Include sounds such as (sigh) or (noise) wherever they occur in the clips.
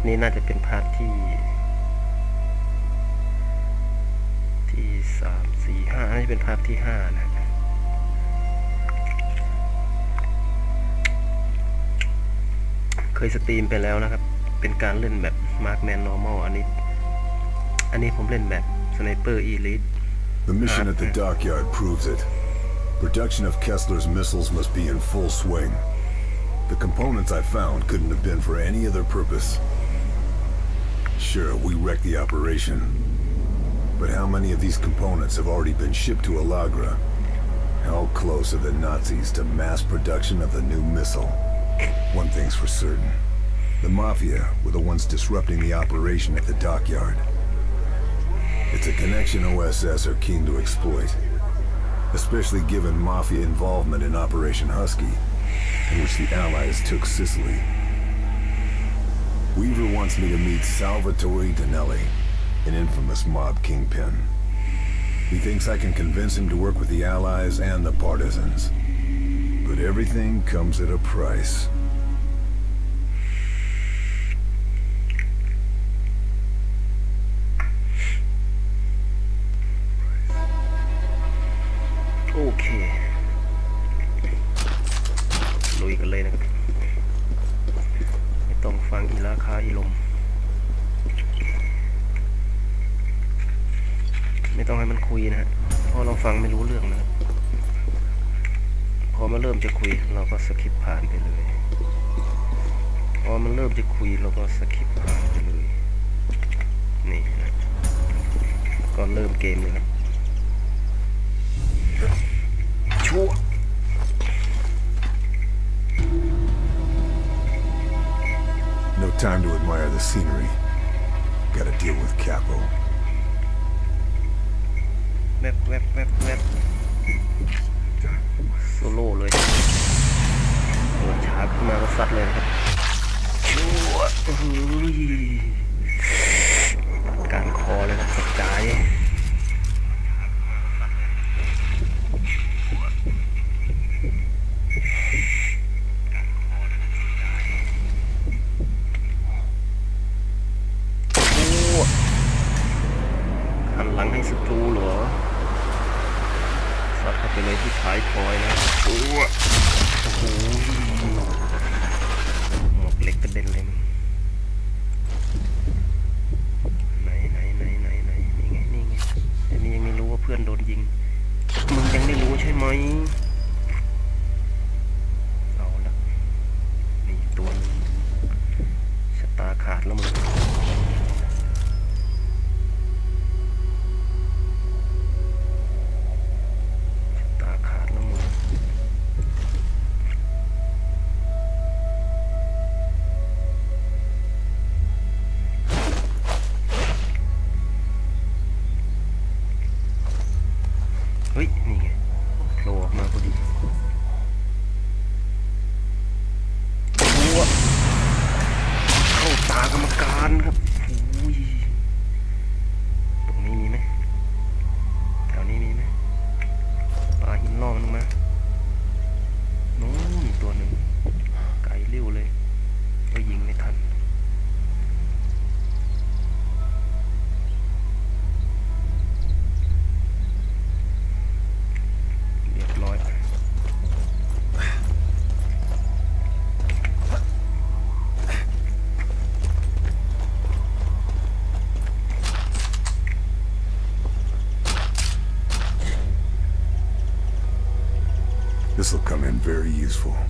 ทนี้น่าจะเป็นพาร์ทที่ ที่สามสี่ห้าน่าจะเป็นพาร์ทที่ห้านะเคยสตรีมไปแล้วนะครับ เป็นการเล่นแบบ Markman Normal อันนี้ อันนี้ผมเล่นแบบ Sniper Elite The mission at the dockyard proves it. Production of Kessler's missiles must be in full swing. The components I found couldn't have been for any other purpose. Sure, we wrecked the operation. But how many of these components have already been shipped to Allagra? How close are the Nazis to mass production of the new missile? One thing's for certain. The Mafia were the ones disrupting the operation at the dockyard. It's a connection OSS are keen to exploit. Especially given Mafia involvement in Operation Husky, in which the Allies took Sicily. Weaver wants me to meet Salvatore Danelli, an infamous mob kingpin. He thinks I can convince him to work with the Allies and the partisans. But everything comes at a price. Useful.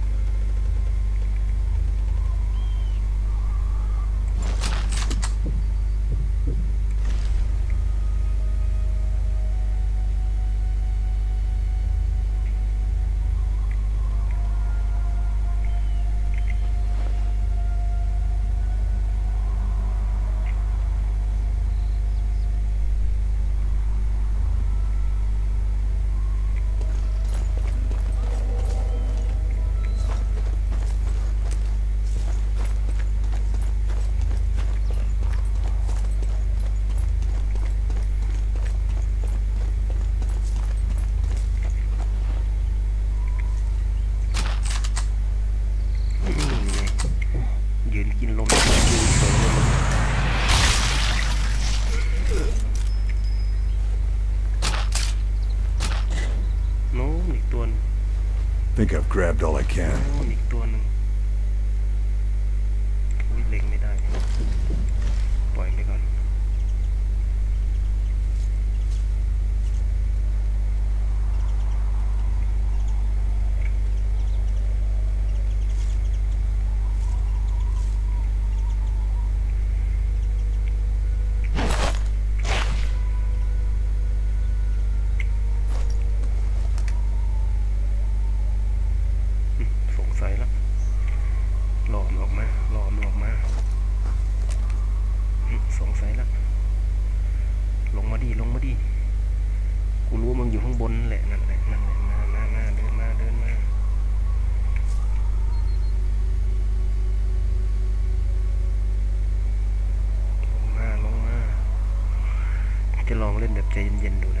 เล่นแบบใจเย็นๆดูนะ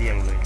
землю.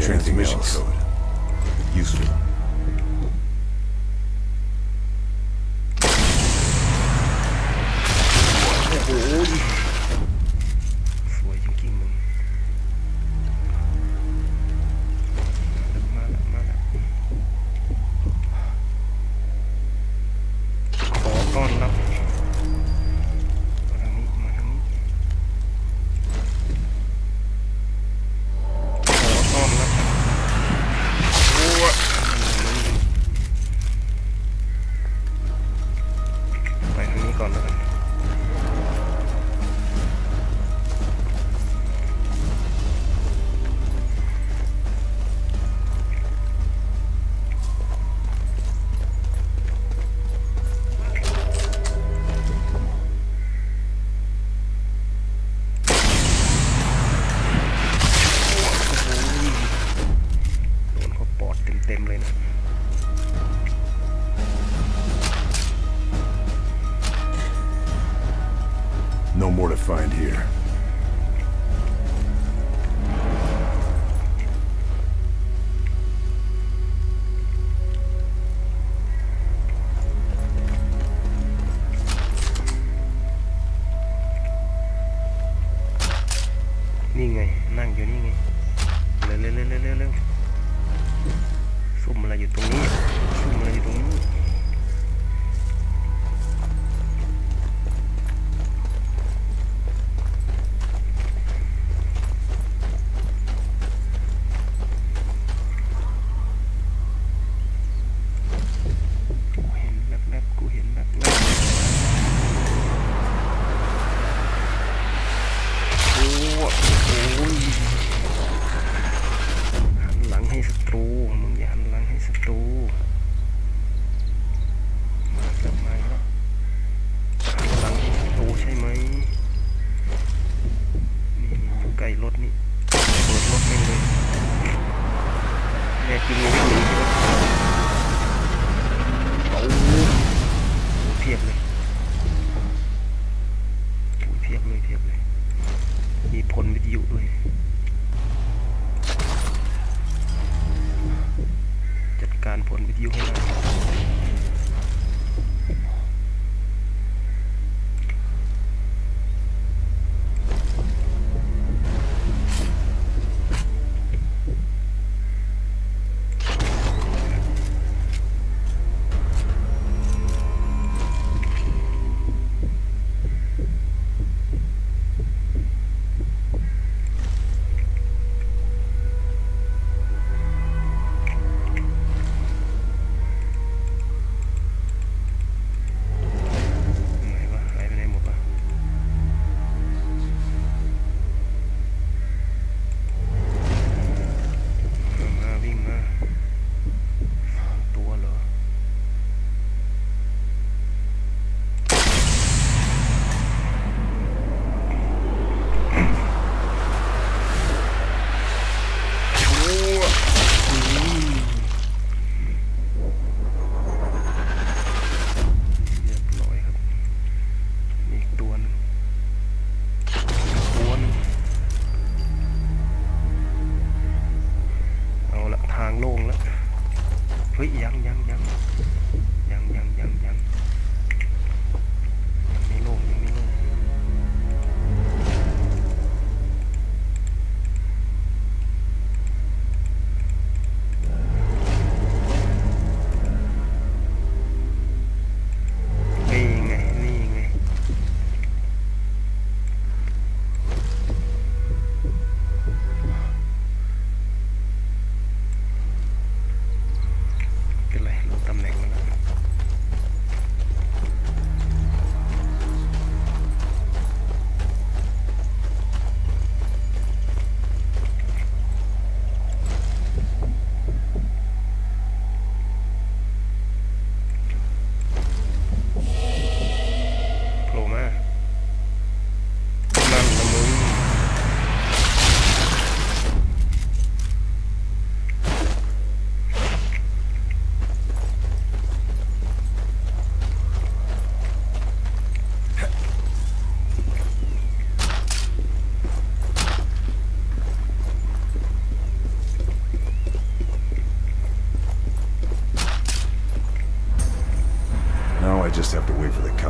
Find anything Transmission else.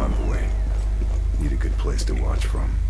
convoy. Need a good place to watch from.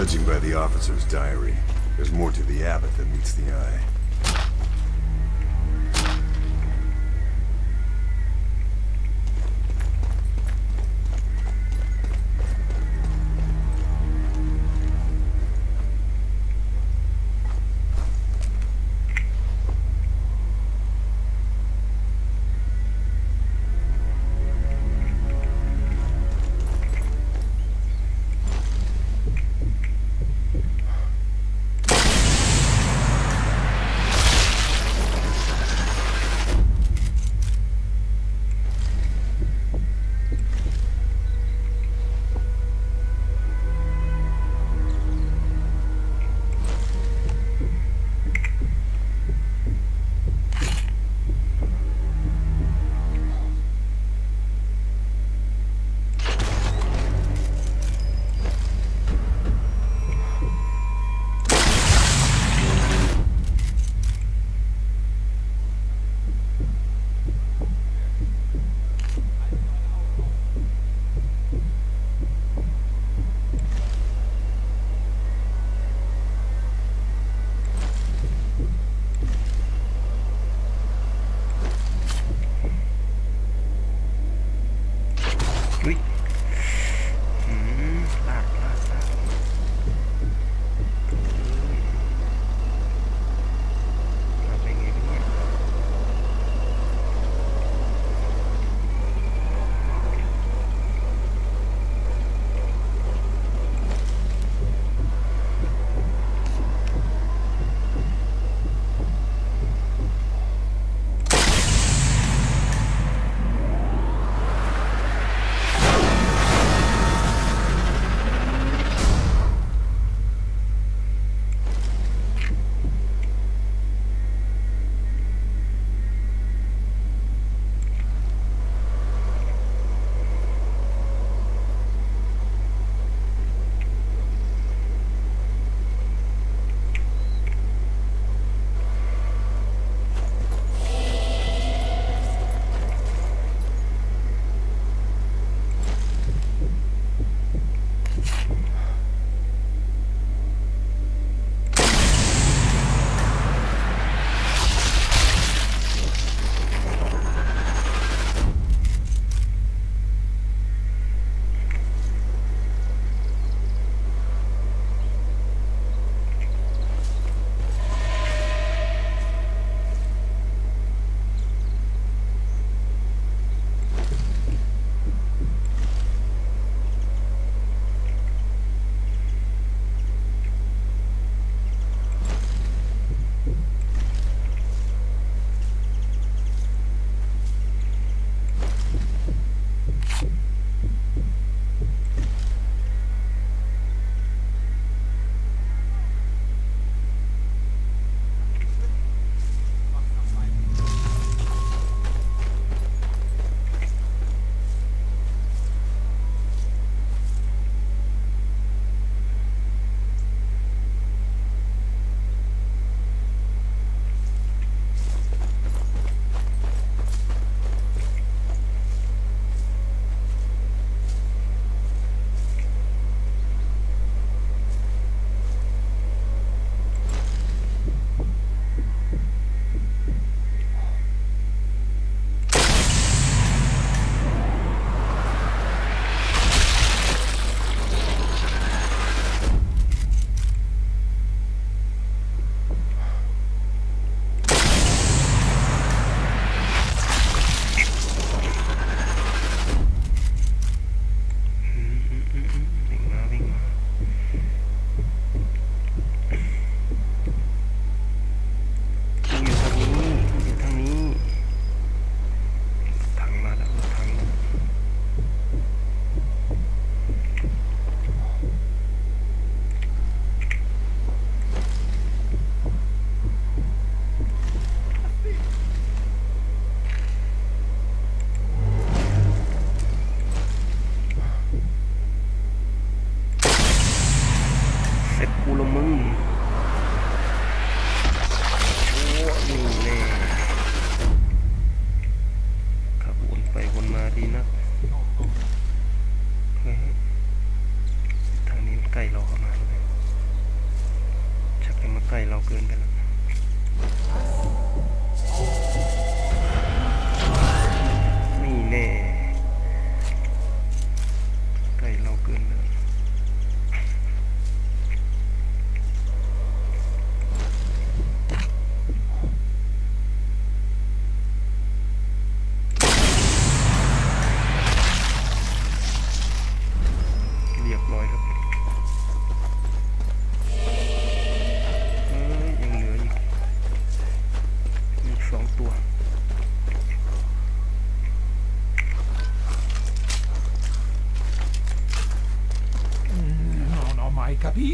Judging by the officer's diary, there's more to the abbot than meets the eye.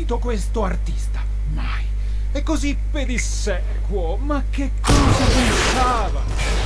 sentito questo artista, mai. E così pedissequo, ma che cosa pensava?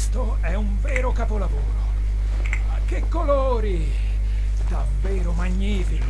Questo è un vero capolavoro. Che colori! Davvero magnifico.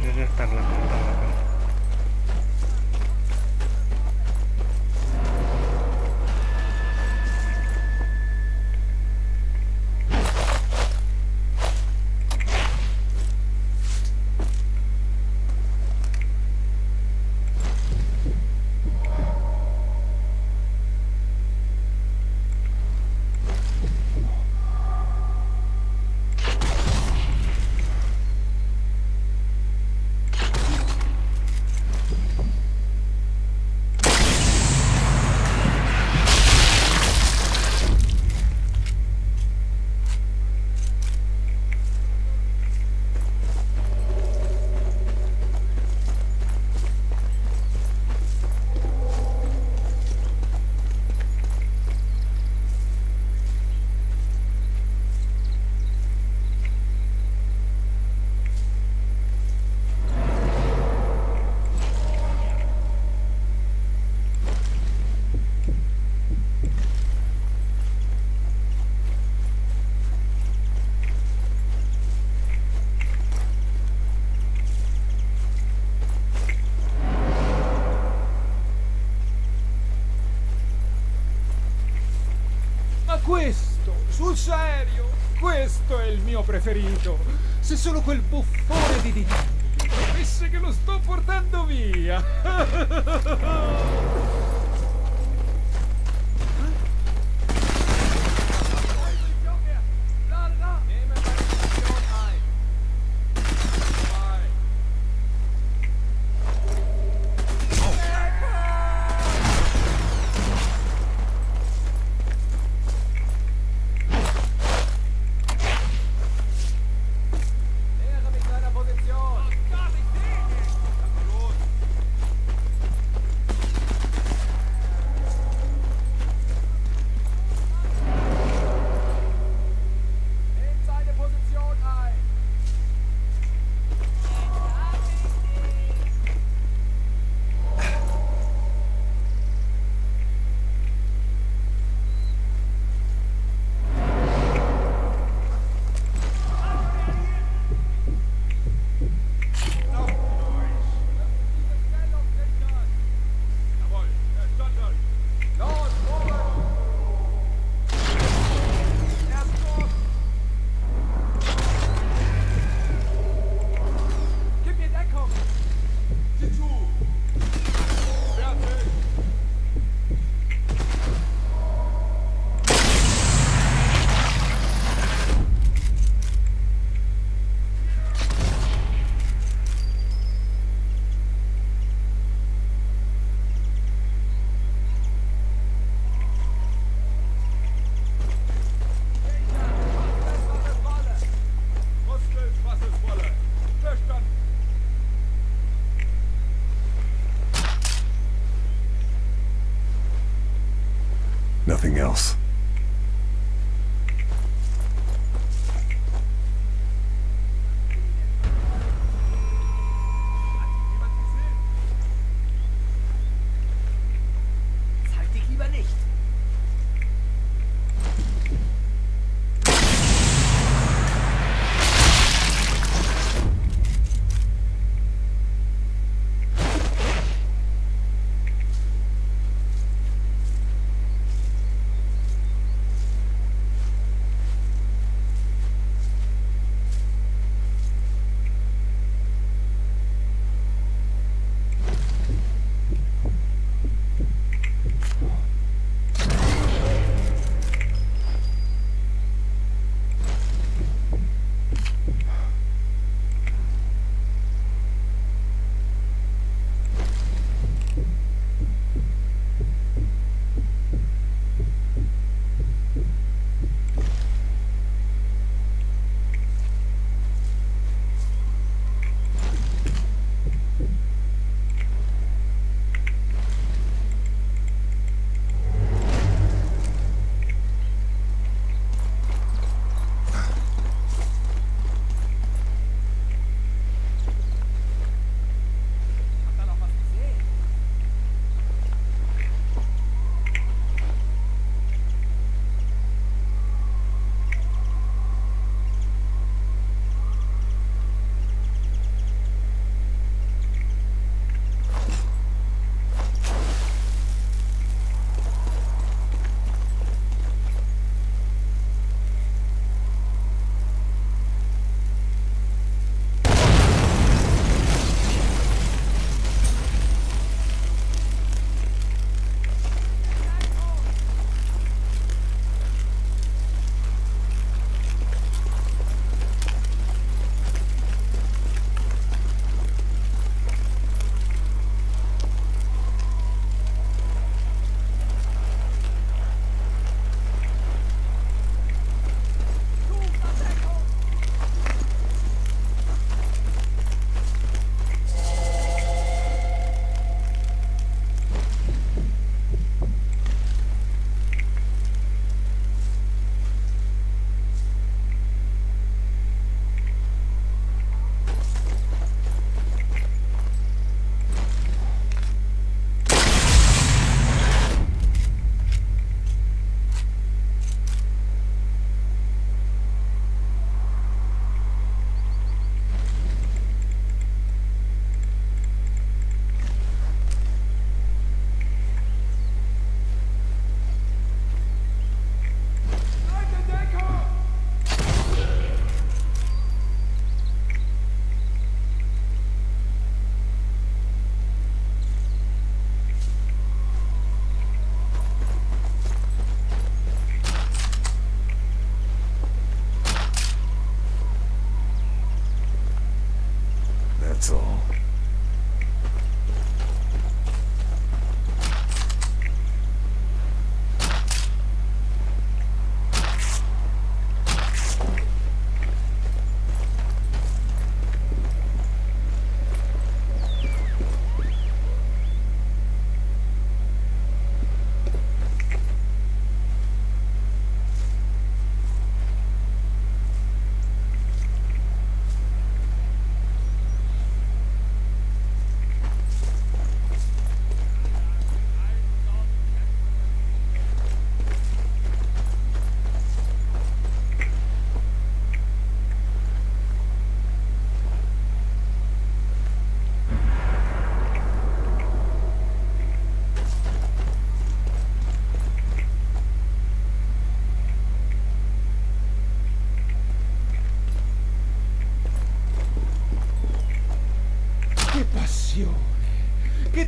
Preferito. Se solo quel buffone di Didi sapesse che lo sto portando via. (laughs) Nothing else.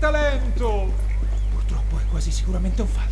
Talento! Purtroppo è quasi sicuramente un falso.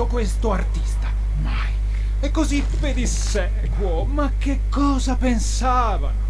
sentito questo artista, mai. E così pedissequo, ma che cosa pensavano?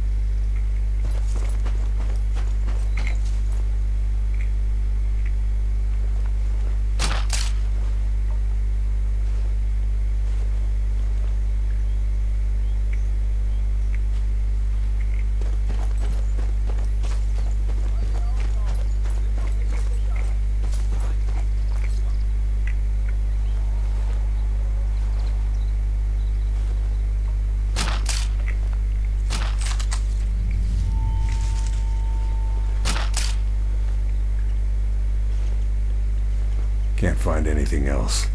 find anything else.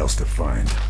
else to find.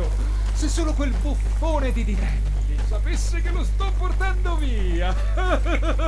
capito? Se solo quel buffone di Diretti sapesse che lo sto portando via! (laughs)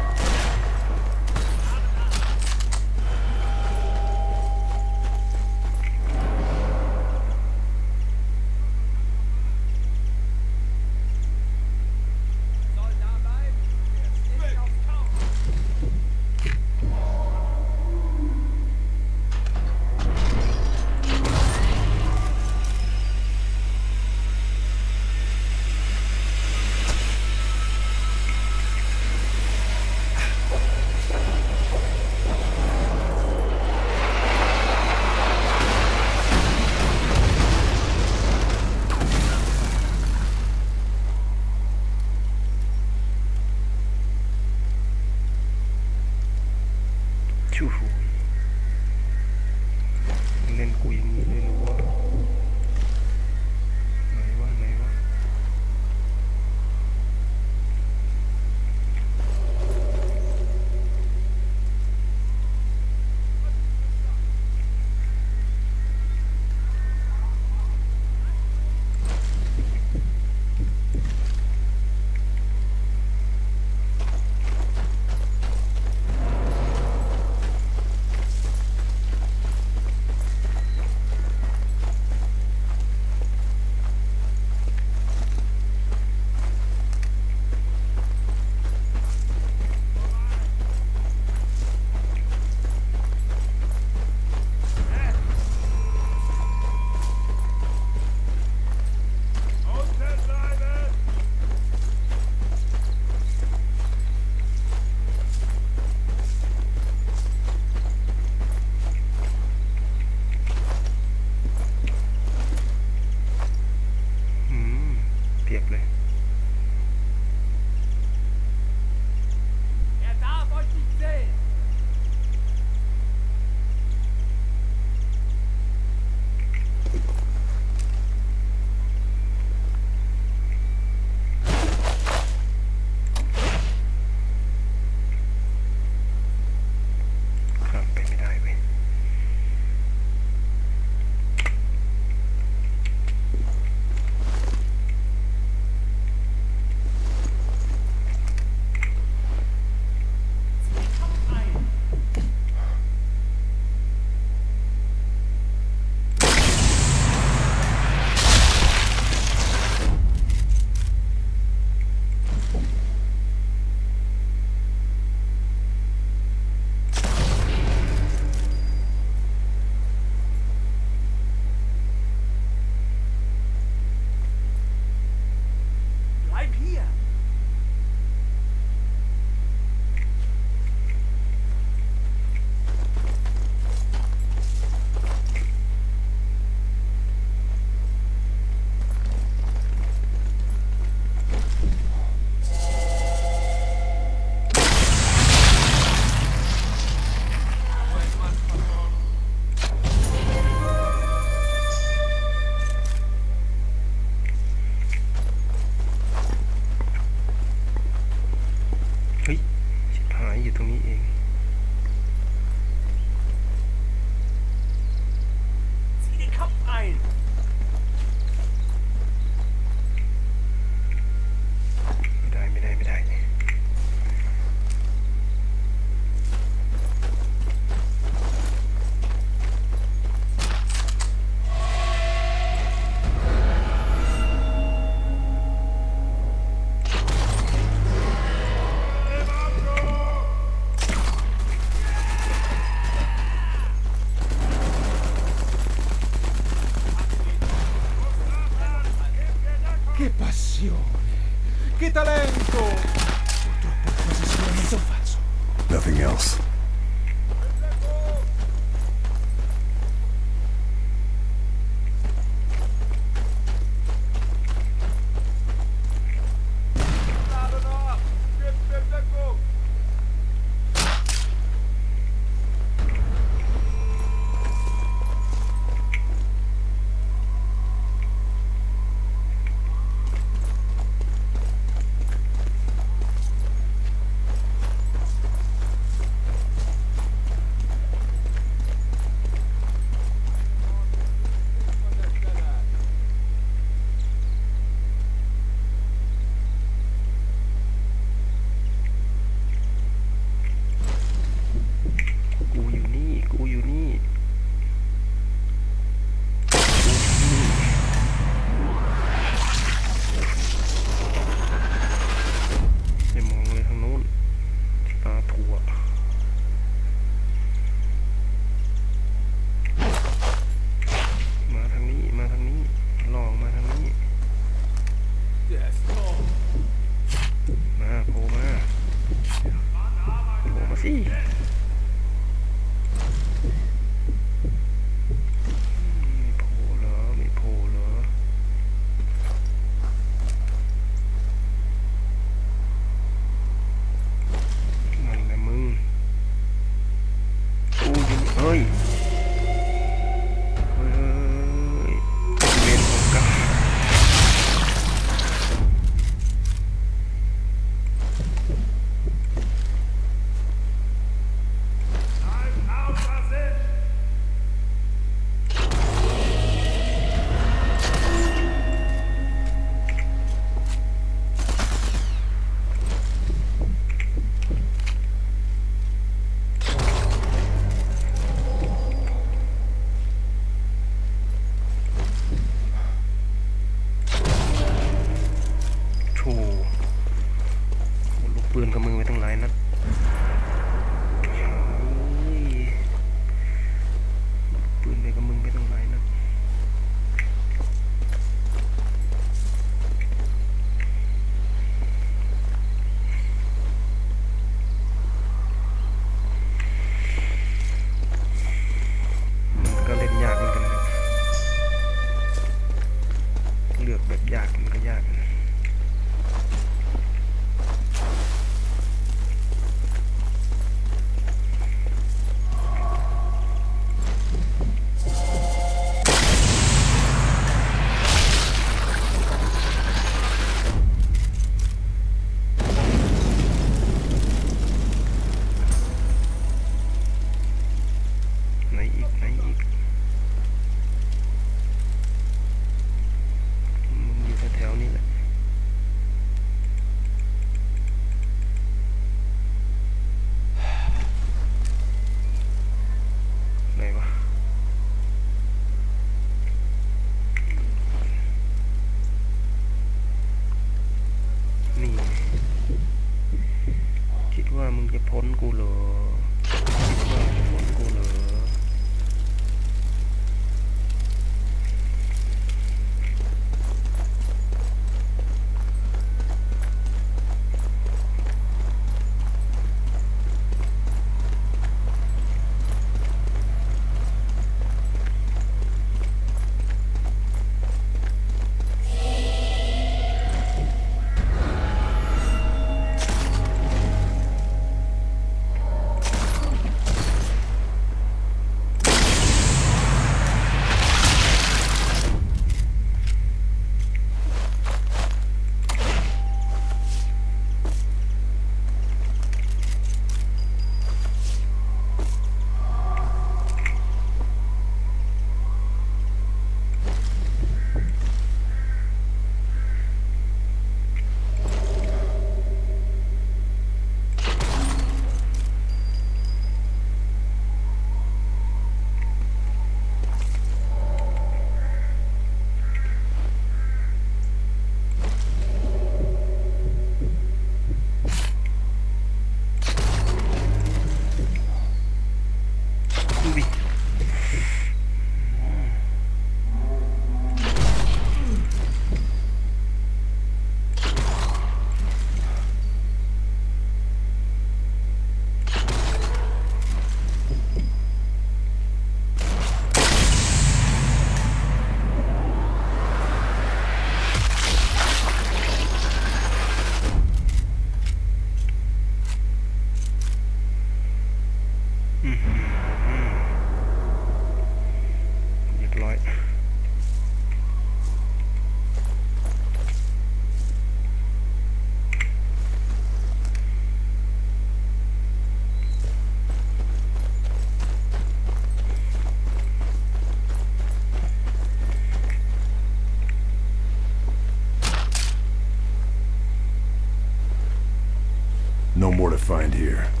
more to find here.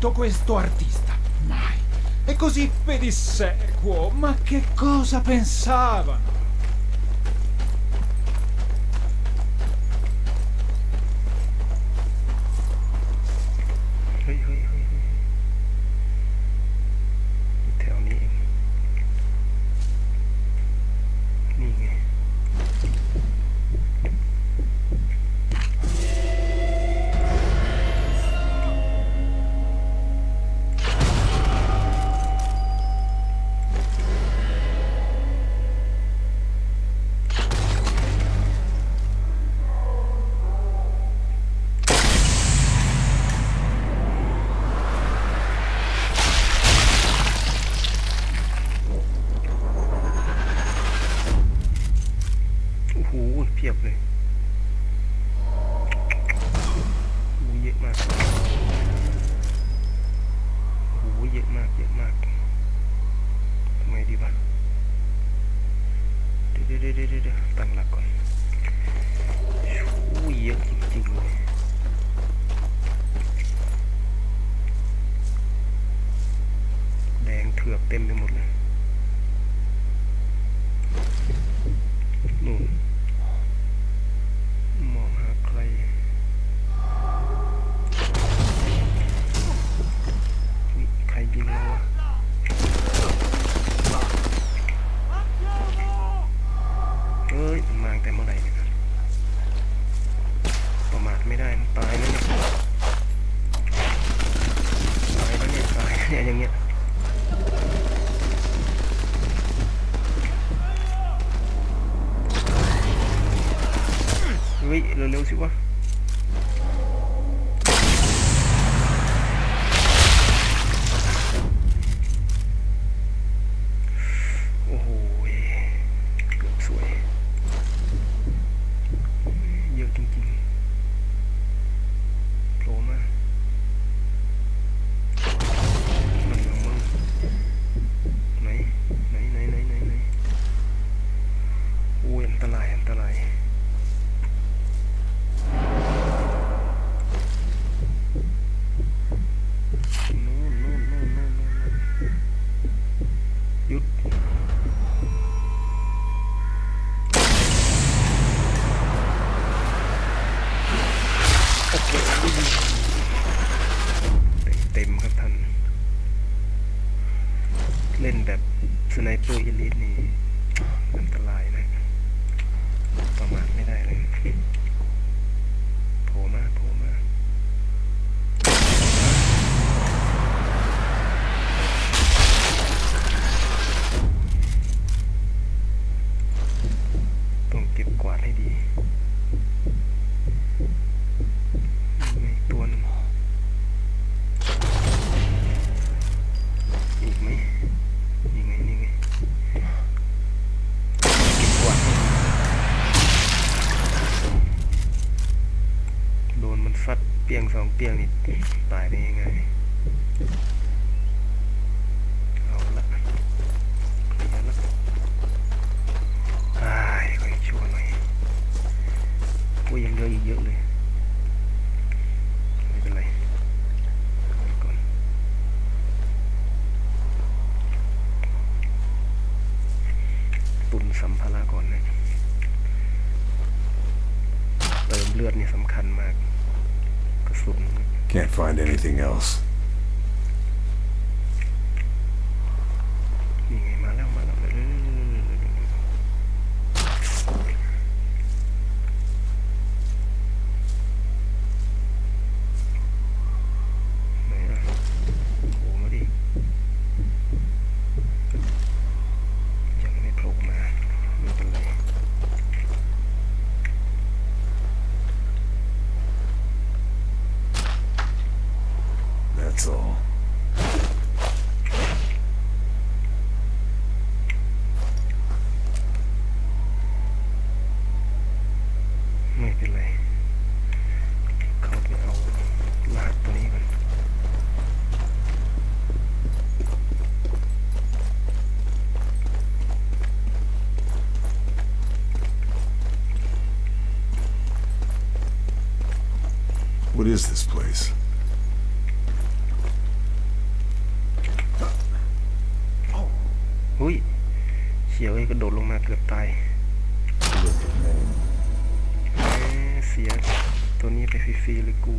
sentito questo artista. Mai. E così pedissequo. Ma che cosa pensavano? find anything else. is this place? เฮ้ยเสียวเลยกระโดดลงมาเกือบตายเสียตัวนี้ไปฟรีๆเลยกู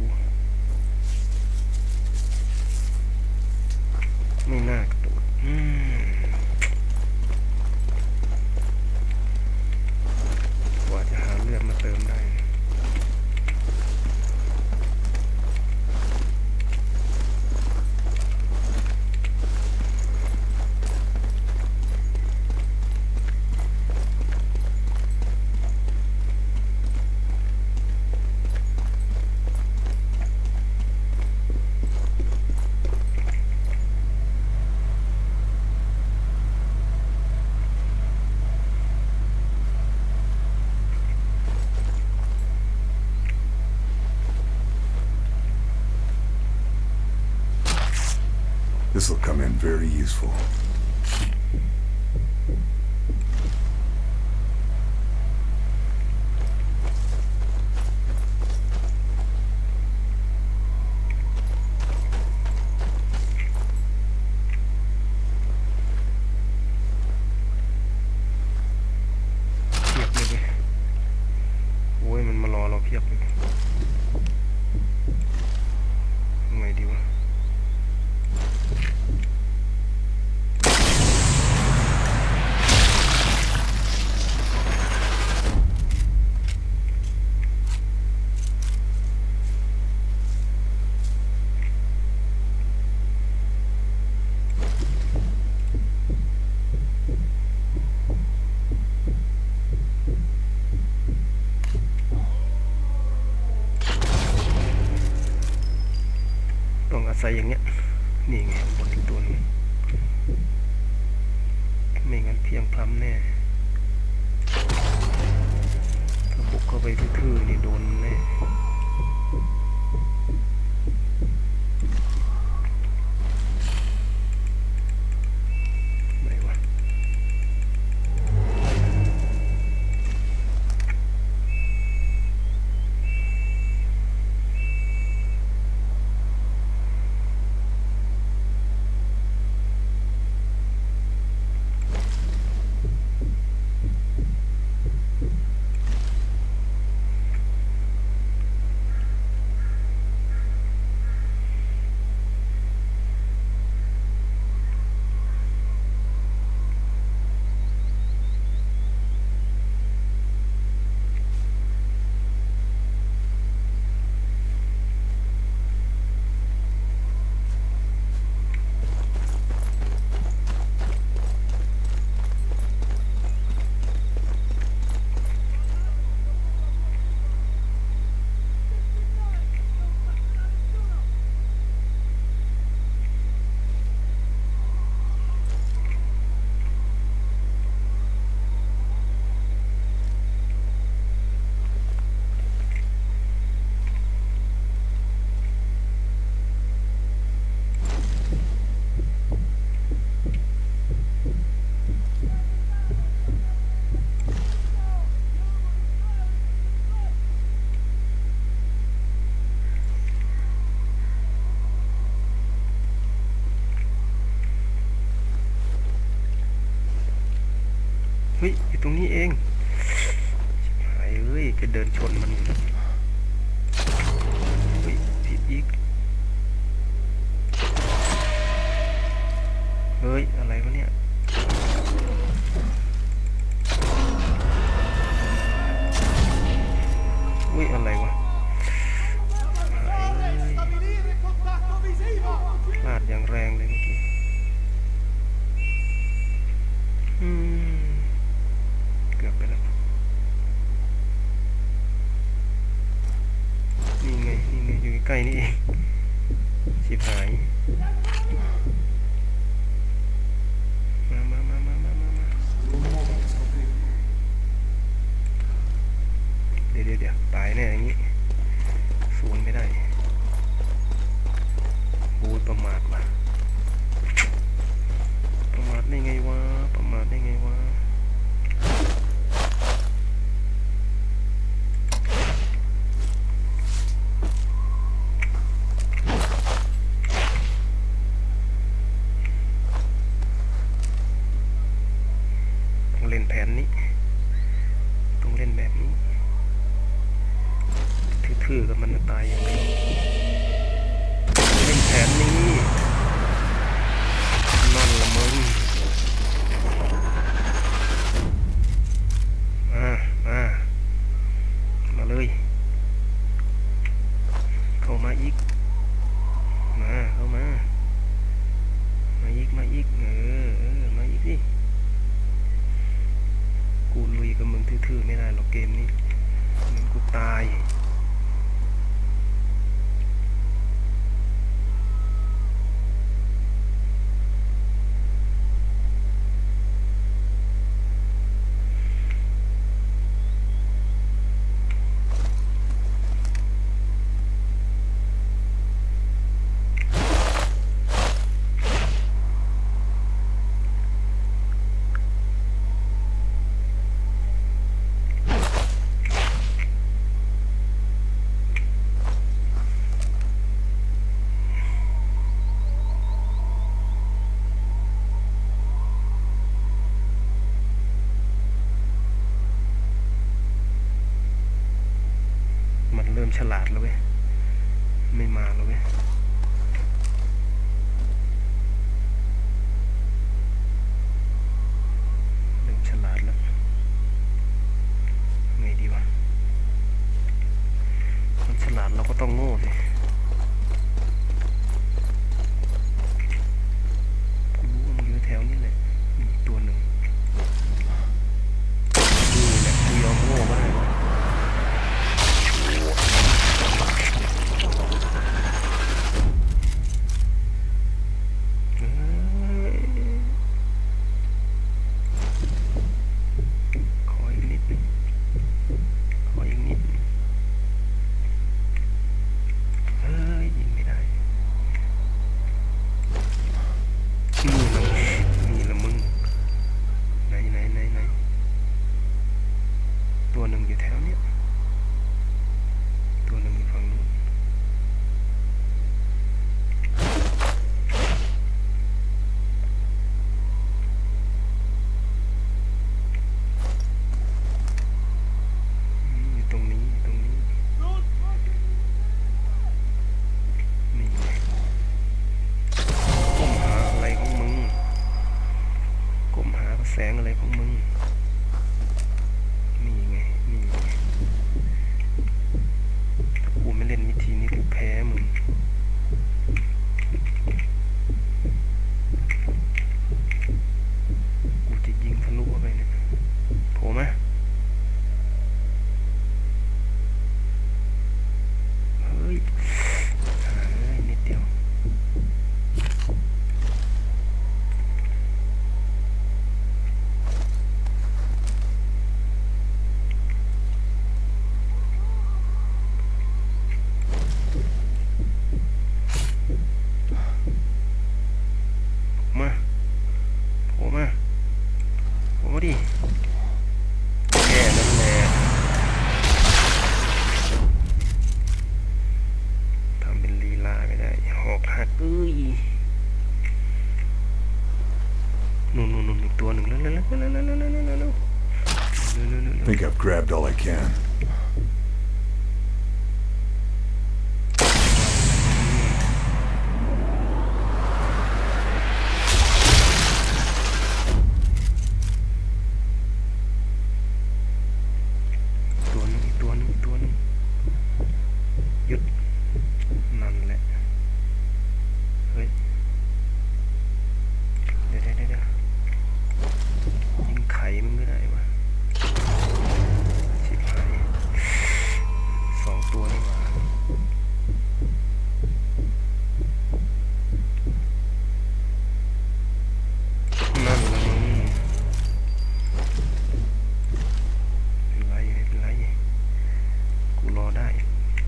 useful. เริ่มฉลาดแล้วเว้ย ไม่มาแล้วเว้ย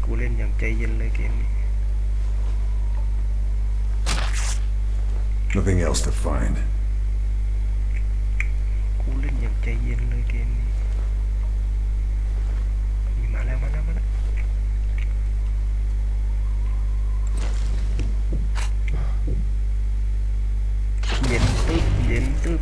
กูเล่นอย่างใจเย็นเลยเกมนี้ Nothing else to find. กูเล่นอย่างใจเย็นเลยเกมนี้นี่มาแล้วมาแล้วมาแล้ว เย็นตึ๊บเย็นตึ๊บ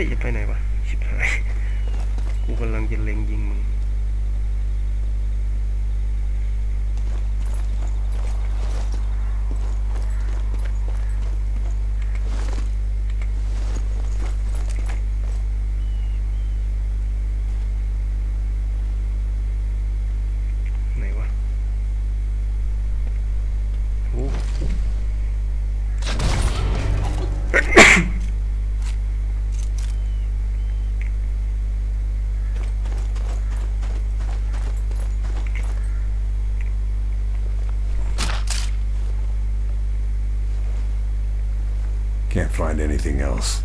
ยอย่าไปไหนวะชิบหาย กูกำลังจะเล็งยิงมึง find anything else.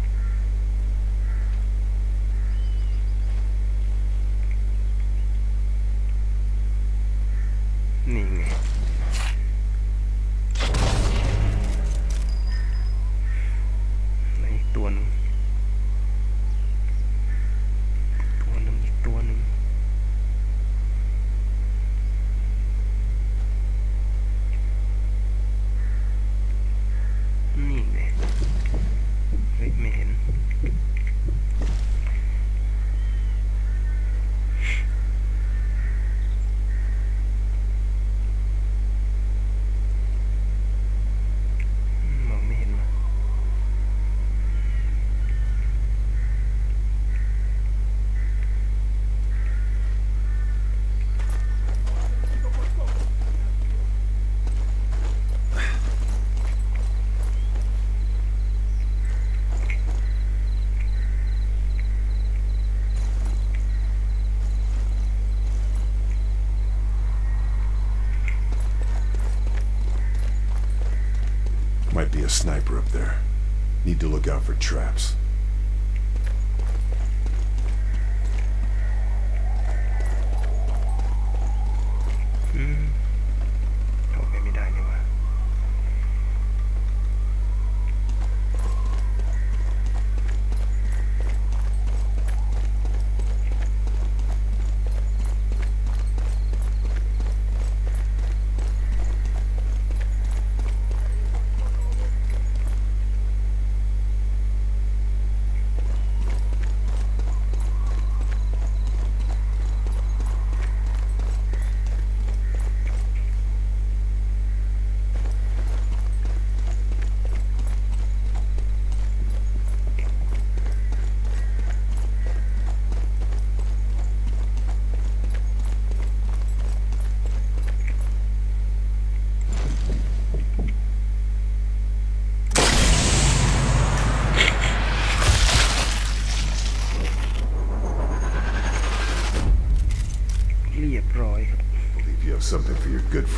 sniper up there. Need to look out for traps.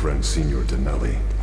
friend Signor Denelli.